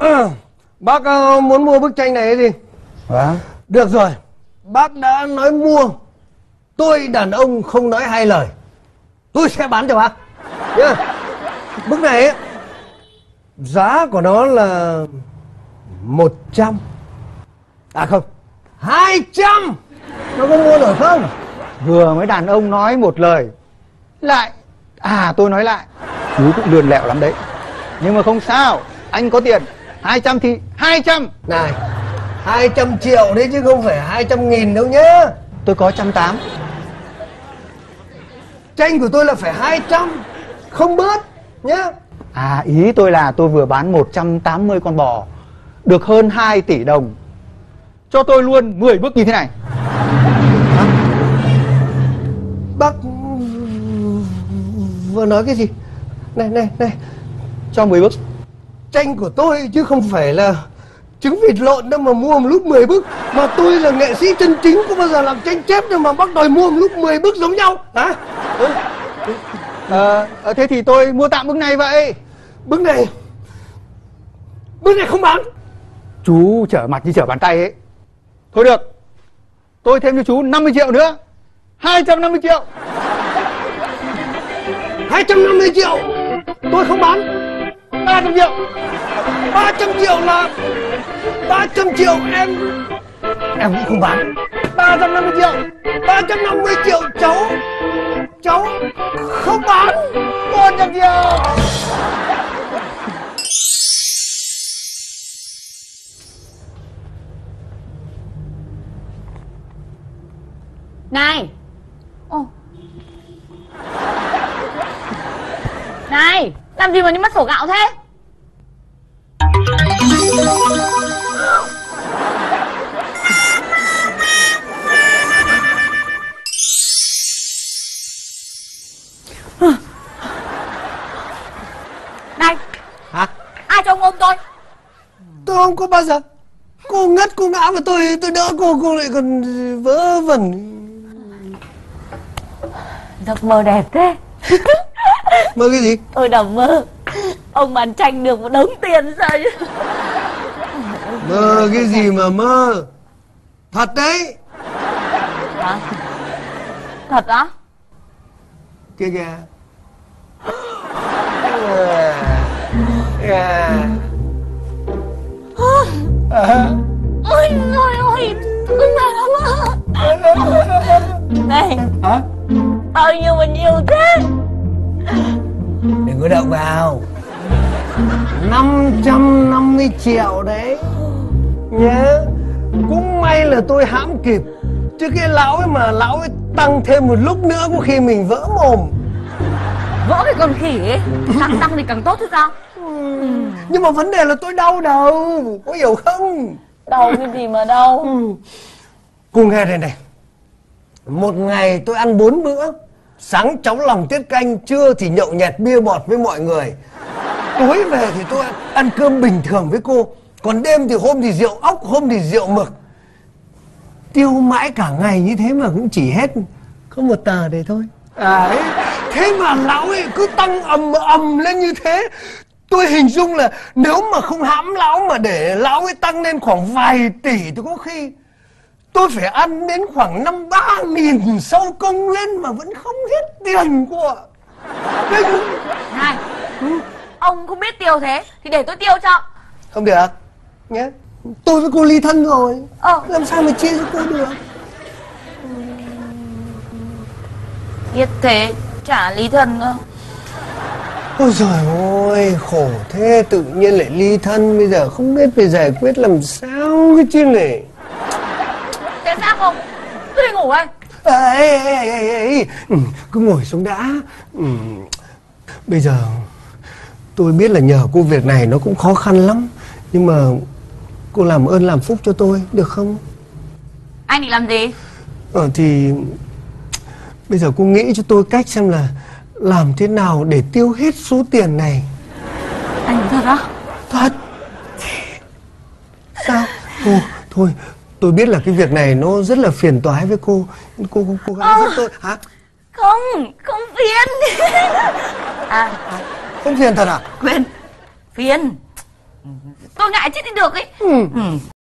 Bác ờ, muốn mua bức tranh này cái gì? Vâng được rồi. Bác đã nói mua. Tôi đàn ông không nói hai lời. Tôi sẽ bán cho bác. Nhá. Bức này ấy, giá của nó là 100 à không. 200 nó có mua nổi không? Vừa mới đàn ông nói một lời. Lại. À tôi nói lại. Chú cũng lươn lẹo lắm đấy. Nhưng mà không sao. Anh có tiền 200 thì 200 này 200 triệu đấy chứ không phải 200 nghìn đâu nhá. Tôi có 180 tranh của tôi là phải 200 không bớt nhá. À ý tôi là tôi vừa bán 180 con bò Được hơn 2 tỷ đồng. Cho tôi luôn 10 bức như thế này. Bác vừa nói cái gì? Này này này. Cho 10 bức tranh của tôi chứ không phải là trứng vịt lộn đâu mà mua một lúc 10 bức mà tôi là nghệ sĩ chân chính có bao giờ làm tranh chép đâu mà bác đòi mua một lúc 10 bức giống nhau? Hả? Ờ, Thế thì tôi mua tạm bức này vậy. Bức này bức này không bán. Chú trở mặt như trở bàn tay ấy. Thôi được Tôi thêm cho chú 50 triệu nữa. 250 triệu. 250 triệu? Tôi không bán 300 triệu. 300 triệu là 300 triệu em. Em cũng không bán. 350 triệu. 350 triệu cháu. Cháu không bán. 400 triệu Này. Ồ. Này Làm gì mà đi mất sổ gạo thế? Này hả? Ai cho ông ôm tôi? Tôi không có bao giờ. Cô ngất cô ngã mà tôi tôi đỡ cô cô lại còn vớ vẩn. Giấc mơ đẹp thế mơ cái gì? Tôi nằm mơ. Ông bán tranh được một đống tiền sao chứ. Mơ cái gì mà mơ? Thật đấy. Hả? Thật á? Kia kìa. À. À. Ôi trời ơi. Tôi mệt lắm Này. Hả? Bao nhiêu mà nhiều thế đừng có động vào. 550 triệu đấy. Nhớ. Cũng may là tôi hãm kịp. Chứ cái lão ấy mà lão ấy tăng thêm một lúc nữa có khi mình vỡ mồm. Vỡ cái con khỉ ấy. Càng tăng thì càng tốt thế sao? Nhưng mà vấn đề là tôi đau đầu. Có hiểu không? Đau cái gì mà đau? Cô nghe đây này. Một ngày tôi ăn bốn bữa sáng chóng lòng tiết canh trưa thì nhậu nhẹt bia bọt với mọi người. Tối về thì tôi ăn cơm bình thường với cô. Còn đêm thì hôm thì rượu ốc hôm thì rượu mực. Tiêu mãi cả ngày như thế mà cũng chỉ hết có một tờ đấy thôi. Đấy. Thế mà lão ấy cứ tăng ầm ầm lên như thế. Tôi hình dung là nếu mà không hãm lão mà để lão ấy tăng lên khoảng vài tỷ thì có khi tôi phải ăn đến khoảng năm ba nghìn sau công lên mà vẫn không hết tiền kinh Này Ông không biết tiêu thế Thì để tôi tiêu cho. Không được nhé. Tôi với cô ly thân rồi. Ờ. Làm sao mà chia cho cô được? Biết thế Chả lý thân nữa ôi trời ơi khổ thế tự nhiên lại ly thân. Bây giờ không biết phải giải quyết làm sao cái chứ này Không? Tôi đi ngủ đây À, ê, ê, ê, ê, ê. Ừ, cứ ngồi xuống đã. Ừ. bây giờ tôi biết là nhờ cô việc này nó cũng khó khăn lắm. Nhưng mà cô làm ơn làm phúc cho tôi được không? Anh định làm gì? Ờ thì bây giờ cô nghĩ cho tôi cách xem là làm thế nào để tiêu hết số tiền này. Anh nói thật á? Thật? Sao? Cô thôi tôi biết là cái việc này nó rất là phiền toái với cô. Cô cô cố gắng giúp tôi hả? Không Không phiền. À. Không phiền thật à? Quên. Phiền. Tôi ngại chết đi được ấy. Ừ. ừ.